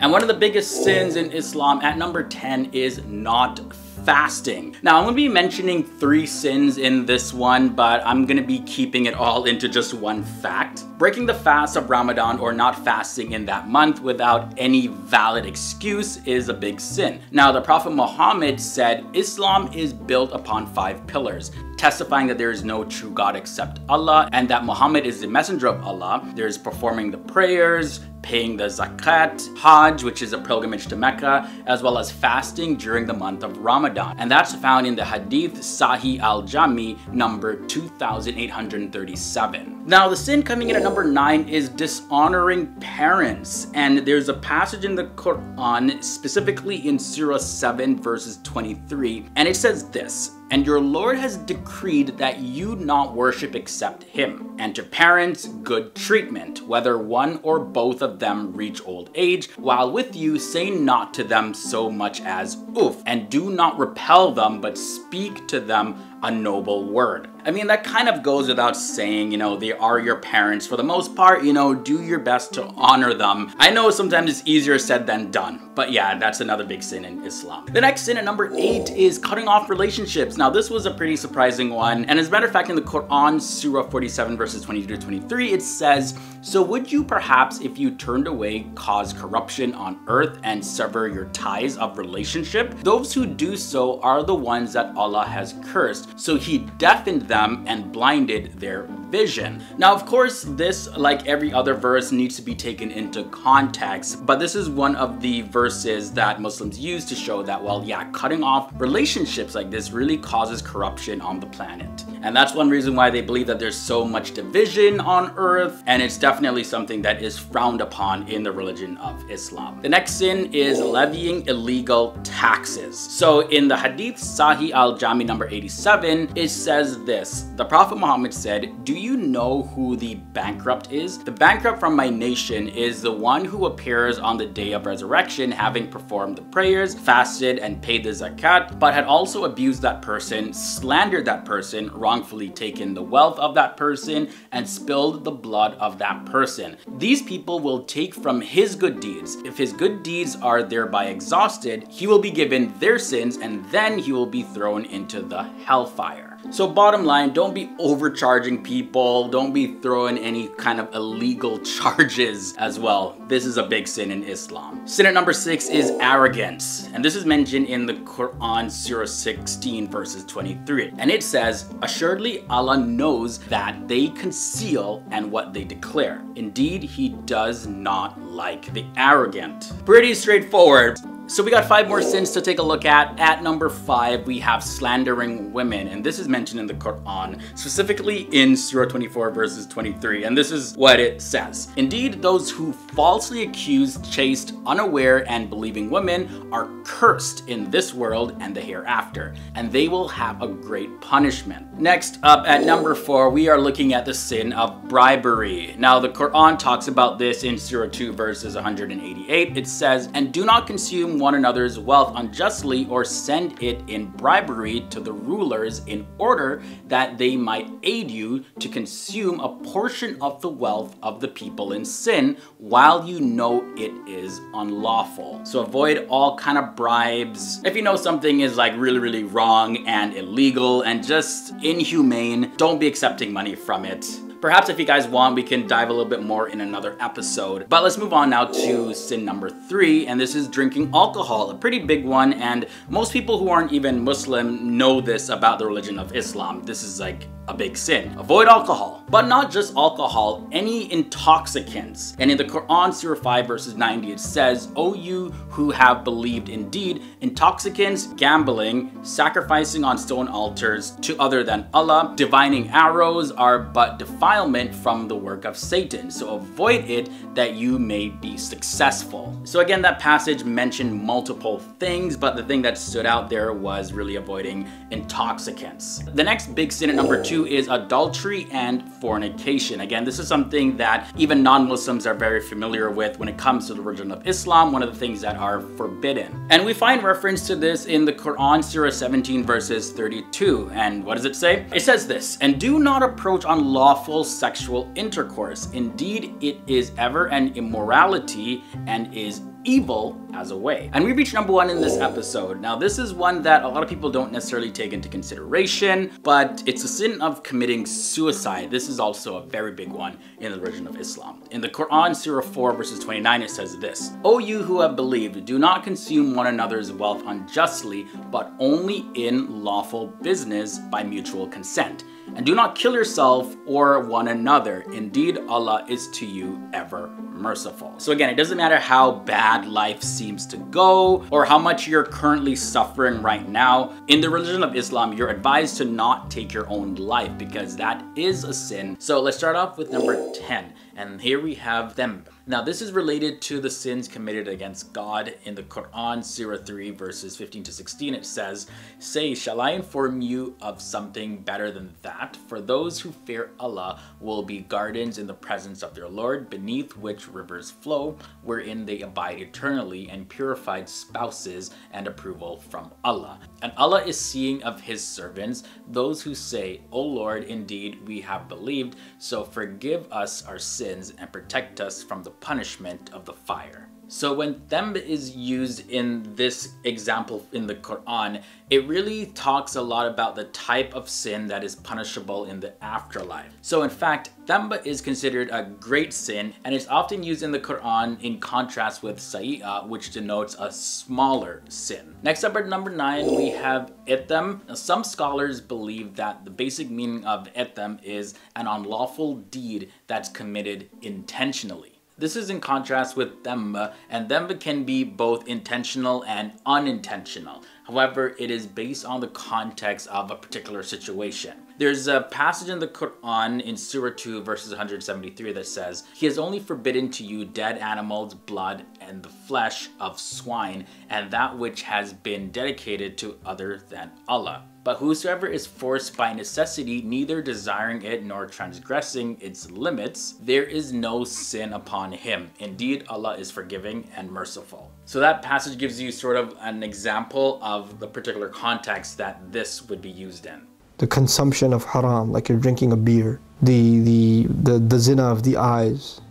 And one of the biggest sins in Islam at number 10 is not fasting. Now, I'm gonna be mentioning three sins in this one, but I'm gonna be keeping it all into just one fact. Breaking the fast of Ramadan or not fasting in that month without any valid excuse is a big sin. Now, the Prophet Muhammad said Islam is built upon five pillars testifying that there is no true God except Allah and that Muhammad is the messenger of Allah. There's performing the prayers, paying the zakat, hajj, which is a pilgrimage to Mecca, as well as fasting during the month of Ramadan. And that's found in the Hadith Sahih al-Jami number 2837. Now, the sin coming in at number 9 is dishonoring parents. And there's a passage in the Quran, specifically in Surah 7 verses 23, and it says this, and your Lord has decreed that you not worship except him, and to parents good treatment, whether one or both of them reach old age, while with you say not to them so much as oof, and do not repel them, but speak to them a noble word. I mean, that kind of goes without saying, you know, they are your parents. For the most part, you know, do your best to honor them. I know sometimes it's easier said than done, but yeah, that's another big sin in Islam. The next sin at number eight oh. is cutting off relationships. Now, this was a pretty surprising one. And as a matter of fact, in the Quran, Surah 47, verses 22 to 23, it says, So would you perhaps, if you turned away, cause corruption on earth and sever your ties of relationship? Those who do so are the ones that Allah has cursed. So he deafened them and blinded their vision. Now, of course, this, like every other verse, needs to be taken into context, but this is one of the verses that Muslims use to show that, well, yeah, cutting off relationships like this really causes corruption on the planet. And that's one reason why they believe that there's so much division on earth, and it's definitely something that is frowned upon in the religion of Islam. The next sin is levying illegal taxes. So in the Hadith Sahih al-Jami number 87, it says this, the Prophet Muhammad said, do you know who the bankrupt is? The bankrupt from my nation is the one who appears on the day of resurrection having performed the prayers, fasted, and paid the zakat, but had also abused that person, slandered that person, wrongfully taken the wealth of that person, and spilled the blood of that person. These people will take from his good deeds. If his good deeds are thereby exhausted, he will be given their sins and then he will be thrown into the hellfire. So bottom line, don't be overcharging people. Don't be throwing any kind of illegal charges as well. This is a big sin in Islam. Sin at number six is arrogance. And this is mentioned in the Quran Surah 16 verses 23. And it says, Assuredly Allah knows that they conceal and what they declare. Indeed, he does not like the arrogant. Pretty straightforward. So we got five more sins to take a look at. At number five, we have slandering women. And this is mentioned in the Quran, specifically in Surah 24 verses 23. And this is what it says. Indeed, those who falsely accuse chaste, unaware, and believing women are cursed in this world and the hereafter. And they will have a great punishment. Next up at number four, we are looking at the sin of bribery. Now the Quran talks about this in Surah 2 verses 188. It says, And do not consume one another's wealth unjustly or send it in bribery to the rulers in order that they might aid you to consume a portion of the wealth of the people in sin while you know it is unlawful. So avoid all kind of bribes. If you know something is like really, really wrong and illegal and just inhumane, don't be accepting money from it. Perhaps if you guys want, we can dive a little bit more in another episode. But let's move on now to sin number three, and this is drinking alcohol, a pretty big one, and most people who aren't even Muslim know this about the religion of Islam. This is like a big sin. Avoid alcohol, but not just alcohol, any intoxicants. And in the Quran, Surah 5 verses 90, it says, O you who have believed indeed, intoxicants, gambling, sacrificing on stone altars to other than Allah, divining arrows are but defilement from the work of Satan. So avoid it that you may be successful. So again, that passage mentioned multiple things, but the thing that stood out there was really avoiding intoxicants. The next big sin at number oh. two is adultery and fornication. Again, this is something that even non-Muslims are very familiar with when it comes to the religion of Islam, one of the things that are forbidden. And we find reference to this in the Quran, Surah 17, verses 32. And what does it say? It says this, And do not approach unlawful sexual intercourse. Indeed, it is ever an immorality and is evil as a way. And we reached number one in this episode. Now, this is one that a lot of people don't necessarily take into consideration, but it's a sin of committing suicide. This is also a very big one in the religion of Islam. In the Quran, Surah 4, verses 29, it says this O you who have believed, do not consume one another's wealth unjustly, but only in lawful business by mutual consent. And do not kill yourself or one another. Indeed, Allah is to you ever merciful. So again, it doesn't matter how bad life seems to go or how much you're currently suffering right now. In the religion of Islam, you're advised to not take your own life because that is a sin. So let's start off with number 10. And here we have them. Now, this is related to the sins committed against God. In the Quran, Surah 3, verses 15 to 16, it says, Say, shall I inform you of something better than that? For those who fear Allah will be gardens in the presence of their Lord, beneath which rivers flow, wherein they abide eternally, and purified spouses and approval from Allah. And Allah is seeing of His servants, those who say, O Lord, indeed we have believed, so forgive us our sins and protect us from the punishment of the fire. So when them is used in this example in the Quran, it really talks a lot about the type of sin that is punishable in the afterlife. So in fact, thamba is considered a great sin and is often used in the Quran in contrast with sa'i'ah, which denotes a smaller sin. Next up at number 9, we have itham. Now, some scholars believe that the basic meaning of itham is an unlawful deed that's committed intentionally. This is in contrast with themba, and themba can be both intentional and unintentional. However, it is based on the context of a particular situation. There's a passage in the Quran in Surah 2 verses 173 that says, He has only forbidden to you dead animals, blood, and the flesh of swine, and that which has been dedicated to other than Allah. But whosoever is forced by necessity, neither desiring it nor transgressing its limits, there is no sin upon him. Indeed, Allah is forgiving and merciful. So that passage gives you sort of an example of the particular context that this would be used in. The consumption of haram, like you're drinking a beer. The, the, the, the zina of the eyes.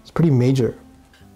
It's pretty major.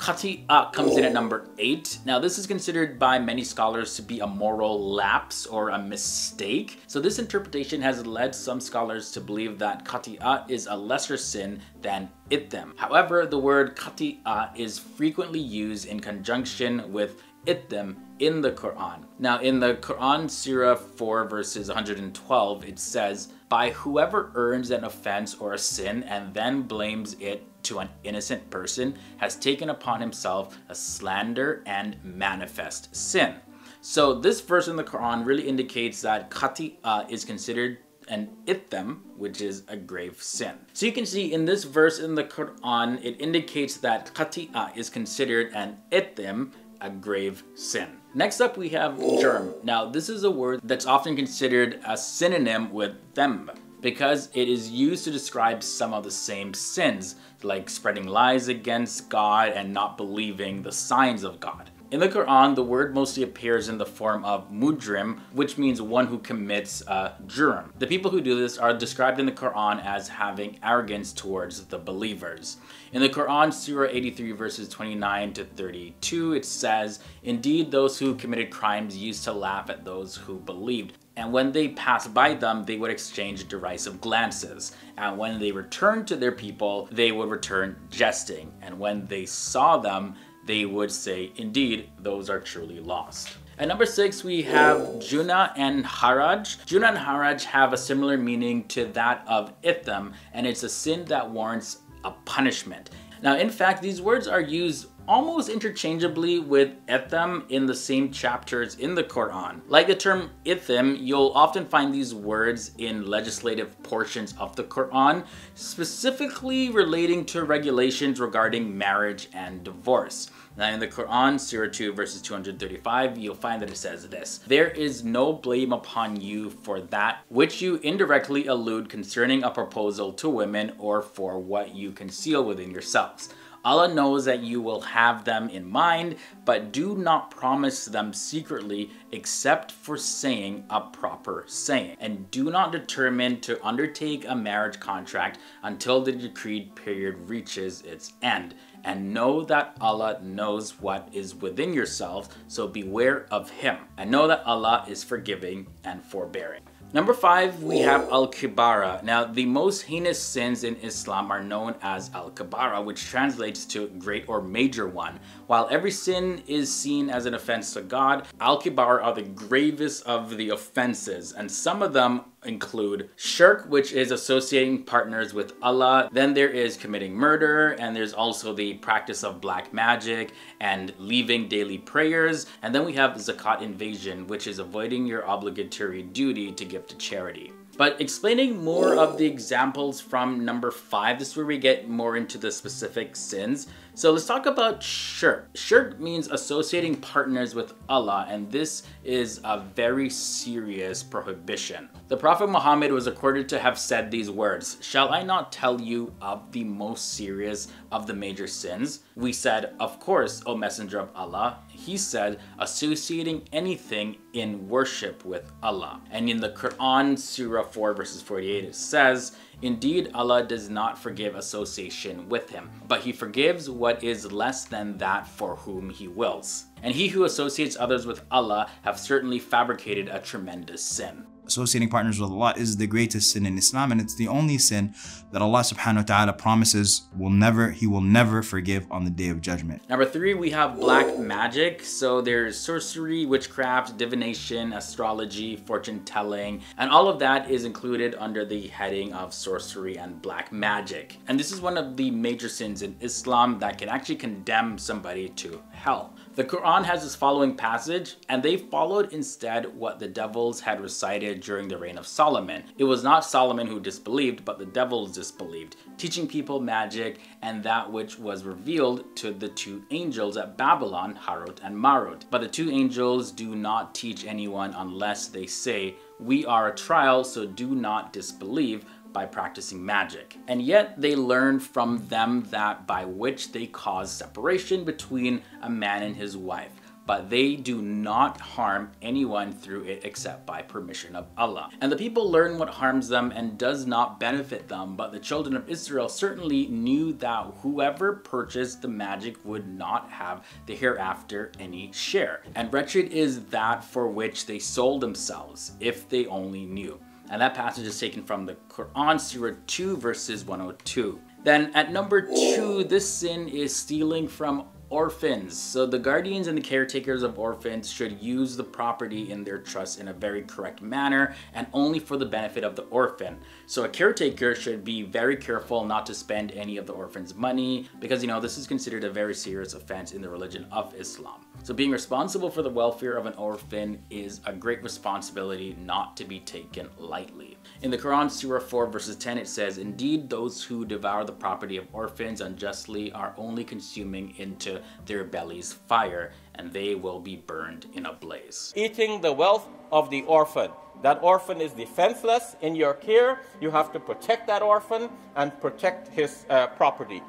Khati'ah uh, comes in at number 8. Now this is considered by many scholars to be a moral lapse or a mistake. So this interpretation has led some scholars to believe that Khati'ah uh, is a lesser sin than itham. However, the word Khati'ah uh, is frequently used in conjunction with itham in the Quran. Now in the Quran Surah 4 verses 112 it says, By whoever earns an offense or a sin and then blames it to an innocent person has taken upon himself a slander and manifest sin. So this verse in the Quran really indicates that khati'ah uh, is considered an itham, which is a grave sin. So you can see in this verse in the Quran, it indicates that khati'ah uh, is considered an itham, a grave sin. Next up we have jurm. Now this is a word that's often considered a synonym with them because it is used to describe some of the same sins, like spreading lies against God and not believing the signs of God. In the Quran, the word mostly appears in the form of mujrim, which means one who commits a jurm. The people who do this are described in the Quran as having arrogance towards the believers. In the Quran, Surah 83 verses 29 to 32, it says, Indeed, those who committed crimes used to laugh at those who believed. And when they passed by them, they would exchange derisive glances. And when they returned to their people, they would return jesting. And when they saw them, they would say, Indeed, those are truly lost. At number six, we have Juna and Haraj. Juna and Haraj have a similar meaning to that of Itham, and it's a sin that warrants a punishment. Now, in fact, these words are used almost interchangeably with itham in the same chapters in the Quran. Like the term itham, you'll often find these words in legislative portions of the Quran, specifically relating to regulations regarding marriage and divorce. Now in the Quran, Surah 2 verses 235, you'll find that it says this, There is no blame upon you for that which you indirectly allude concerning a proposal to women or for what you conceal within yourselves. Allah knows that you will have them in mind, but do not promise them secretly except for saying a proper saying. And do not determine to undertake a marriage contract until the decreed period reaches its end. and know that Allah knows what is within yourselves, so beware of Him, and know that Allah is forgiving and forbearing. Number five, we have Al-Kibara. Now, the most heinous sins in Islam are known as Al-Kibara, which translates to great or major one. While every sin is seen as an offense to God, Al-Kibara are the gravest of the offenses, and some of them include shirk, which is associating partners with Allah. Then there is committing murder, and there's also the practice of black magic and leaving daily prayers. And then we have zakat invasion, which is avoiding your obligatory duty to give to charity. But explaining more of the examples from number five, this is where we get more into the specific sins. So let's talk about shirk. Shirk means associating partners with Allah, and this is a very serious prohibition. The Prophet Muhammad was recorded to have said these words, Shall I not tell you of the most serious of the major sins? We said, Of course, O Messenger of Allah. He said, associating anything in worship with Allah. And in the Quran, Surah 4 verses 48, it says, Indeed, Allah does not forgive association with him, but he forgives what is less than that for whom he wills. And he who associates others with Allah have certainly fabricated a tremendous sin associating partners with Allah is the greatest sin in Islam and it's the only sin that Allah subhanahu wa ta'ala promises will never, He will never forgive on the day of judgment. Number three, we have black magic. So there's sorcery, witchcraft, divination, astrology, fortune telling, and all of that is included under the heading of sorcery and black magic. And this is one of the major sins in Islam that can actually condemn somebody to hell. The Quran has this following passage, and they followed instead what the devils had recited during the reign of Solomon. It was not Solomon who disbelieved, but the devils disbelieved, teaching people magic and that which was revealed to the two angels at Babylon, Harut and Marut. But the two angels do not teach anyone unless they say, We are a trial, so do not disbelieve by practicing magic. And yet they learn from them that by which they cause separation between a man and his wife but they do not harm anyone through it except by permission of Allah. And the people learn what harms them and does not benefit them, but the children of Israel certainly knew that whoever purchased the magic would not have the hereafter any share. And wretched is that for which they sold themselves, if they only knew. And that passage is taken from the Quran, Surah 2, verses 102. Then at number 2, this sin is stealing from orphans. So the guardians and the caretakers of orphans should use the property in their trust in a very correct manner and only for the benefit of the orphan. So a caretaker should be very careful not to spend any of the orphan's money because you know this is considered a very serious offense in the religion of Islam. So being responsible for the welfare of an orphan is a great responsibility not to be taken lightly. In the Quran, Surah 4 verses 10 it says, Indeed those who devour the property of orphans unjustly are only consuming into their bellies fire and they will be burned in a blaze. Eating the wealth of the orphan. That orphan is defenseless in your care. You have to protect that orphan and protect his uh, property.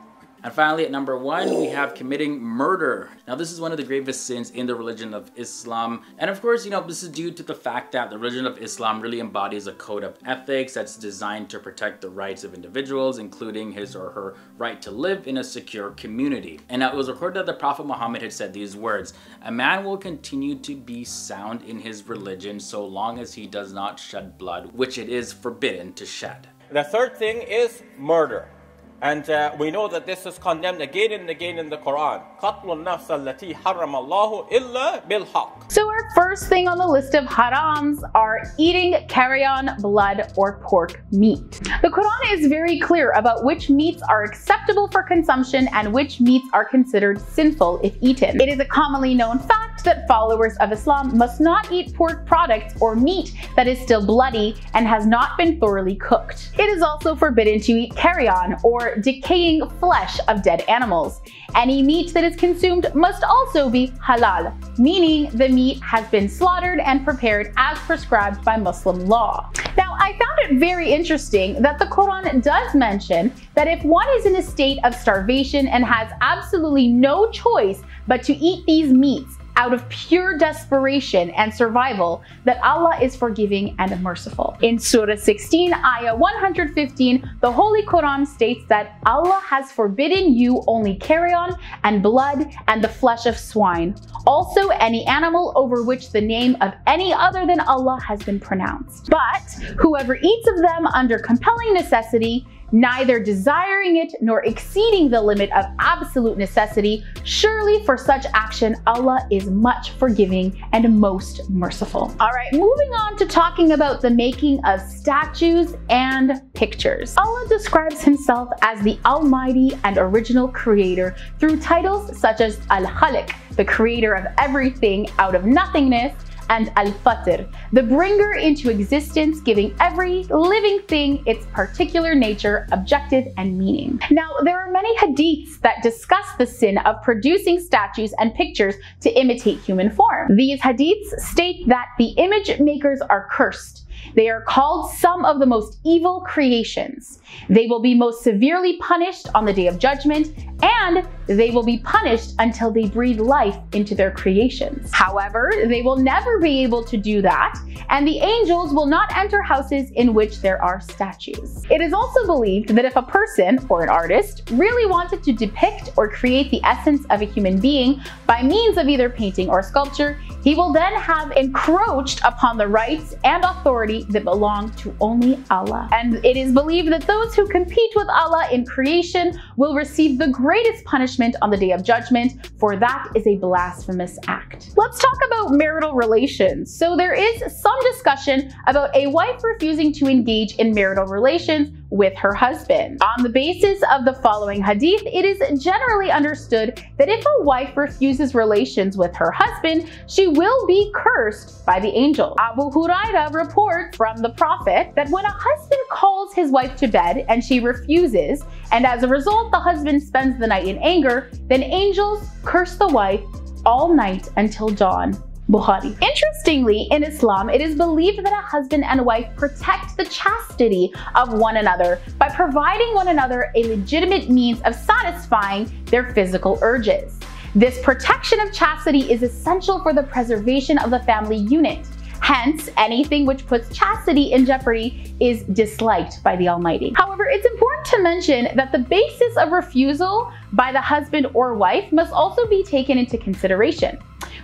And finally, at number one, we have committing murder. Now, this is one of the gravest sins in the religion of Islam. And of course, you know, this is due to the fact that the religion of Islam really embodies a code of ethics that's designed to protect the rights of individuals, including his or her right to live in a secure community. And it was recorded that the Prophet Muhammad had said these words, a man will continue to be sound in his religion so long as he does not shed blood, which it is forbidden to shed. The third thing is murder. And uh, we know that this is condemned again and again in the Quran. So our first thing on the list of harams are eating carrion, blood, or pork meat. The Quran is very clear about which meats are acceptable for consumption and which meats are considered sinful if eaten. It is a commonly known fact that followers of Islam must not eat pork products or meat that is still bloody and has not been thoroughly cooked. It is also forbidden to eat carrion or decaying flesh of dead animals. Any meat that is consumed must also be halal, meaning the meat has been slaughtered and prepared as prescribed by Muslim law. Now, I found it very interesting that the Quran does mention that if one is in a state of starvation and has absolutely no choice but to eat these meats, out of pure desperation and survival that Allah is forgiving and merciful. In Surah 16, Ayah 115, the Holy Quran states that Allah has forbidden you only carrion and blood and the flesh of swine, also any animal over which the name of any other than Allah has been pronounced. But whoever eats of them under compelling necessity, neither desiring it nor exceeding the limit of absolute necessity, surely for such action Allah is much forgiving and most merciful. All right, moving on to talking about the making of statues and pictures. Allah describes himself as the almighty and original creator through titles such as Al-Khaliq, the creator of everything out of nothingness, and Al-Fatir, the bringer into existence, giving every living thing its particular nature, objective, and meaning. Now, there are many hadiths that discuss the sin of producing statues and pictures to imitate human form. These hadiths state that the image makers are cursed, they are called some of the most evil creations. They will be most severely punished on the day of judgment, and they will be punished until they breathe life into their creations. However, they will never be able to do that, and the angels will not enter houses in which there are statues. It is also believed that if a person, or an artist, really wanted to depict or create the essence of a human being by means of either painting or sculpture, he will then have encroached upon the rights and authority that belong to only Allah. And it is believed that those who compete with Allah in creation will receive the greatest punishment on the day of judgment, for that is a blasphemous act. Let's talk about marital relations. So there is some discussion about a wife refusing to engage in marital relations with her husband. On the basis of the following hadith, it is generally understood that if a wife refuses relations with her husband, she will be cursed by the angel. Abu Huraira reports from the Prophet that when a husband calls his wife to bed and she refuses, and as a result the husband spends the night in anger, then angels curse the wife all night until dawn. Bukhari. Interestingly, in Islam, it is believed that a husband and wife protect the chastity of one another by providing one another a legitimate means of satisfying their physical urges. This protection of chastity is essential for the preservation of the family unit. Hence, anything which puts chastity in jeopardy is disliked by the Almighty. However, it's important to mention that the basis of refusal by the husband or wife must also be taken into consideration.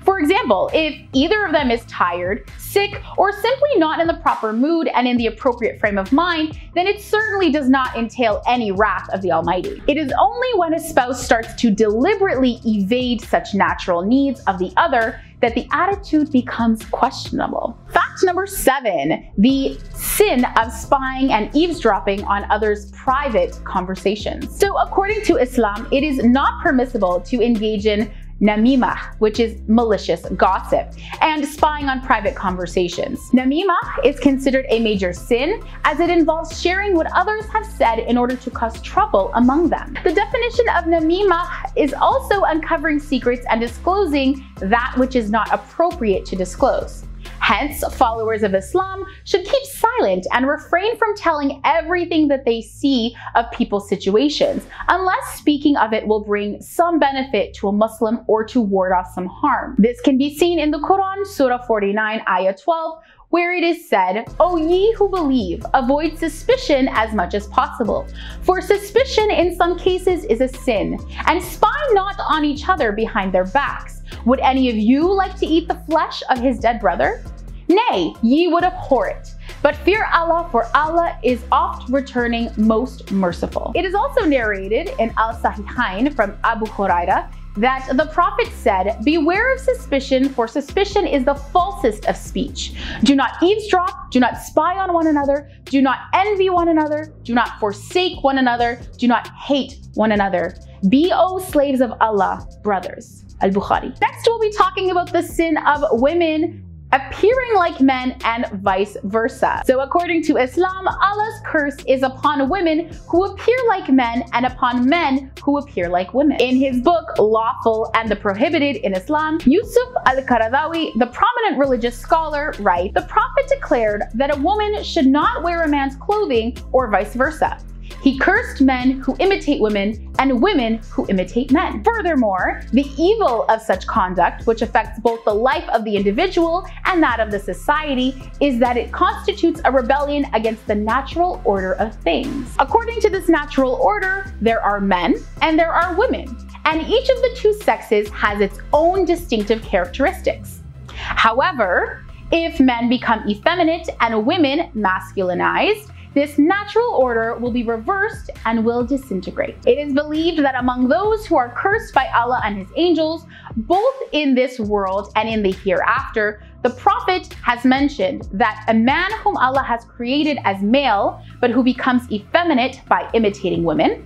For example, if either of them is tired, sick, or simply not in the proper mood and in the appropriate frame of mind, then it certainly does not entail any wrath of the Almighty. It is only when a spouse starts to deliberately evade such natural needs of the other that the attitude becomes questionable. Fact number seven, the sin of spying and eavesdropping on others' private conversations. So according to Islam, it is not permissible to engage in namimah, which is malicious gossip, and spying on private conversations. Namimah is considered a major sin as it involves sharing what others have said in order to cause trouble among them. The definition of namimah is also uncovering secrets and disclosing that which is not appropriate to disclose. Hence, followers of Islam should keep silent and refrain from telling everything that they see of people's situations, unless speaking of it will bring some benefit to a Muslim or to ward off some harm. This can be seen in the Quran, Surah 49, Ayah 12, where it is said, O ye who believe, avoid suspicion as much as possible. For suspicion in some cases is a sin, and spy not on each other behind their backs. Would any of you like to eat the flesh of his dead brother? Nay, ye would abhor it. But fear Allah, for Allah is oft returning most merciful. It is also narrated in Al Sahihain from Abu Huraira that the Prophet said, Beware of suspicion, for suspicion is the falsest of speech. Do not eavesdrop, do not spy on one another, do not envy one another, do not forsake one another, do not hate one another. Be, O slaves of Allah, brothers al-Bukhari. Next, we'll be talking about the sin of women appearing like men and vice versa. So according to Islam, Allah's curse is upon women who appear like men and upon men who appear like women. In his book, Lawful and the Prohibited in Islam, Yusuf al-Qaradawi, the prominent religious scholar, writes, The Prophet declared that a woman should not wear a man's clothing or vice versa. He cursed men who imitate women and women who imitate men. Furthermore, the evil of such conduct, which affects both the life of the individual and that of the society, is that it constitutes a rebellion against the natural order of things. According to this natural order, there are men and there are women, and each of the two sexes has its own distinctive characteristics. However, if men become effeminate and women masculinized, this natural order will be reversed and will disintegrate. It is believed that among those who are cursed by Allah and his angels, both in this world and in the hereafter, the Prophet has mentioned that a man whom Allah has created as male, but who becomes effeminate by imitating women,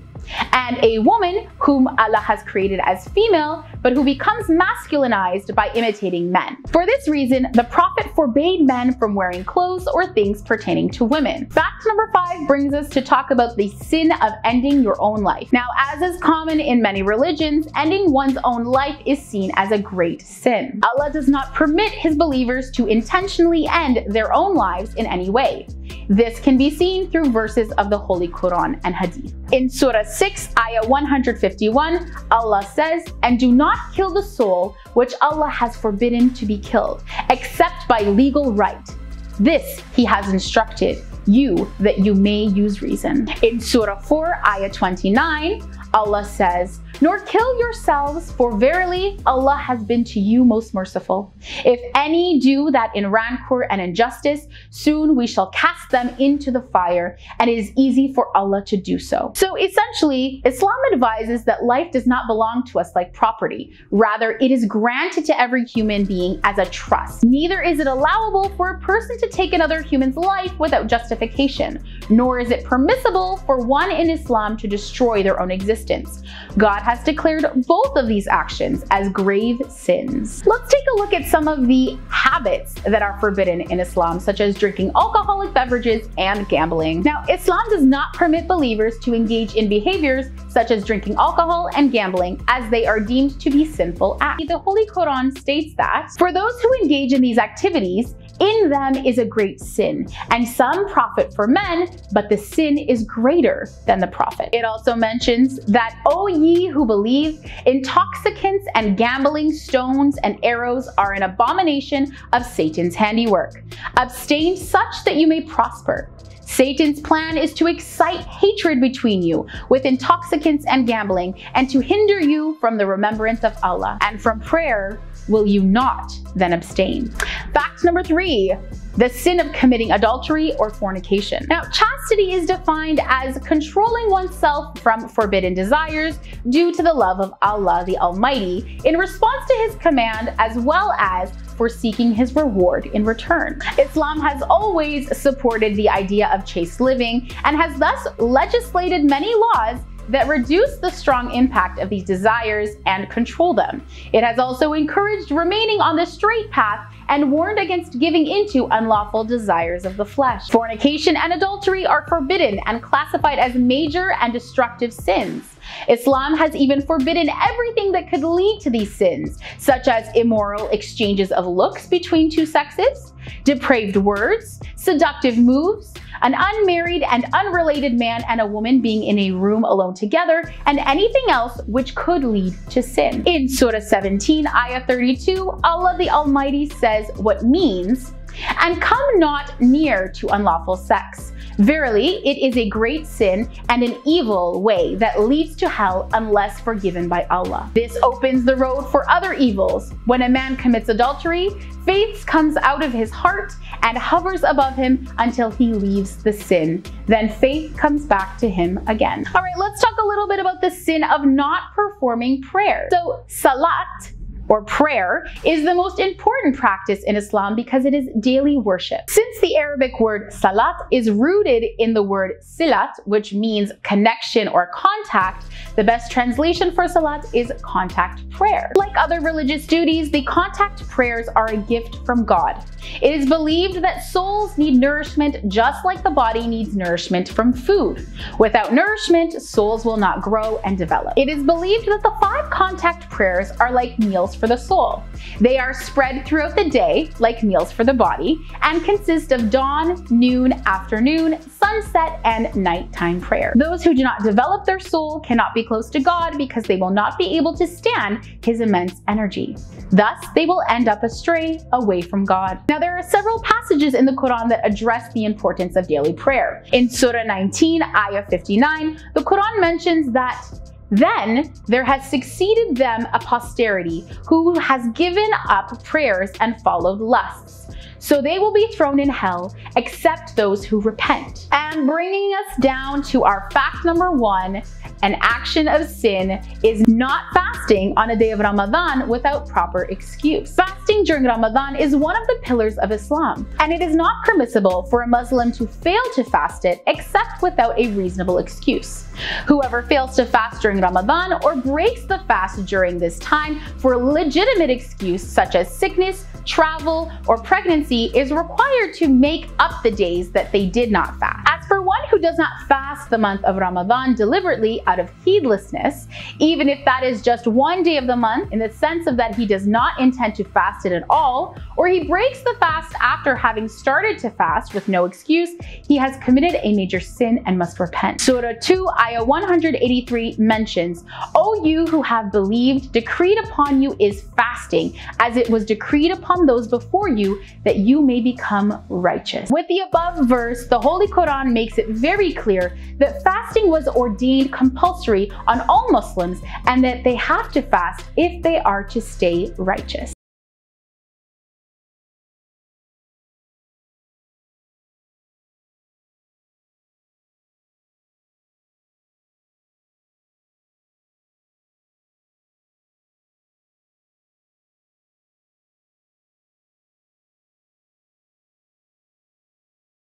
and a woman whom Allah has created as female, but who becomes masculinized by imitating men. For this reason, the Prophet forbade men from wearing clothes or things pertaining to women. Fact number five brings us to talk about the sin of ending your own life. Now, as is common in many religions, ending one's own life is seen as a great sin. Allah does not permit his believers to intentionally end their own lives in any way. This can be seen through verses of the Holy Quran and Hadith. In Surah 6, Ayah 151, Allah says, And do not kill the soul which Allah has forbidden to be killed, except by legal right. This He has instructed you that you may use reason. In Surah 4, Ayah 29, Allah says, Nor kill yourselves, for verily Allah has been to you most merciful. If any do that in rancor and injustice, soon we shall cast them into the fire, and it is easy for Allah to do so. So essentially, Islam advises that life does not belong to us like property. Rather, it is granted to every human being as a trust. Neither is it allowable for a person to take another human's life without justification, nor is it permissible for one in Islam to destroy their own existence. God has declared both of these actions as grave sins. Let's take a look at some of the habits that are forbidden in Islam, such as drinking alcoholic beverages and gambling. Now, Islam does not permit believers to engage in behaviors such as drinking alcohol and gambling as they are deemed to be sinful acts. The Holy Quran states that for those who engage in these activities, in them is a great sin, and some profit for men, but the sin is greater than the profit. It also mentions that, O ye who believe, intoxicants and gambling, stones and arrows are an abomination of Satan's handiwork. Abstain such that you may prosper. Satan's plan is to excite hatred between you with intoxicants and gambling and to hinder you from the remembrance of Allah and from prayer will you not then abstain? Fact number three, the sin of committing adultery or fornication. Now, chastity is defined as controlling oneself from forbidden desires due to the love of Allah the Almighty in response to his command as well as for seeking his reward in return. Islam has always supported the idea of chaste living and has thus legislated many laws that reduce the strong impact of these desires and control them. It has also encouraged remaining on the straight path and warned against giving into unlawful desires of the flesh. Fornication and adultery are forbidden and classified as major and destructive sins. Islam has even forbidden everything that could lead to these sins, such as immoral exchanges of looks between two sexes, depraved words, seductive moves, an unmarried and unrelated man and a woman being in a room alone together, and anything else which could lead to sin. In Surah 17, Ayah 32, Allah the Almighty says what means, and come not near to unlawful sex. Verily, it is a great sin and an evil way that leads to hell unless forgiven by Allah. This opens the road for other evils. When a man commits adultery, faith comes out of his heart and hovers above him until he leaves the sin. Then faith comes back to him again. All right, let's talk a little bit about the sin of not performing prayer. So, salat or prayer, is the most important practice in Islam because it is daily worship. Since the Arabic word salat is rooted in the word silat, which means connection or contact, the best translation for salat is contact prayer. Like other religious duties, the contact prayers are a gift from God. It is believed that souls need nourishment just like the body needs nourishment from food. Without nourishment, souls will not grow and develop. It is believed that the five contact prayers are like meals for the soul. They are spread throughout the day, like meals for the body, and consist of dawn, noon, afternoon, sunset, and nighttime prayer. Those who do not develop their soul cannot be close to God because they will not be able to stand His immense energy. Thus, they will end up astray away from God. Now, there are several passages in the Quran that address the importance of daily prayer. In Surah 19, Ayah 59, the Quran mentions that then there has succeeded them a posterity who has given up prayers and followed lusts. So they will be thrown in hell except those who repent. And bringing us down to our fact number one, an action of sin is not fasting on a day of Ramadan without proper excuse. Fasting during Ramadan is one of the pillars of Islam, and it is not permissible for a Muslim to fail to fast it except without a reasonable excuse. Whoever fails to fast during Ramadan or breaks the fast during this time for legitimate excuse such as sickness, travel, or pregnancy is required to make up the days that they did not fast. As for one who does not fast the month of Ramadan deliberately out of heedlessness, even if that is just one day of the month in the sense of that he does not intend to fast it at all, or he breaks the fast after having started to fast with no excuse, he has committed a major sin and must repent. Surah 2, Ayah 183 mentions, O you who have believed, decreed upon you is fasting, as it was decreed upon those before you that you may become righteous. With the above verse, the Holy Quran makes it very clear that fasting was ordained compulsory on all Muslims and that they have to fast if they are to stay righteous.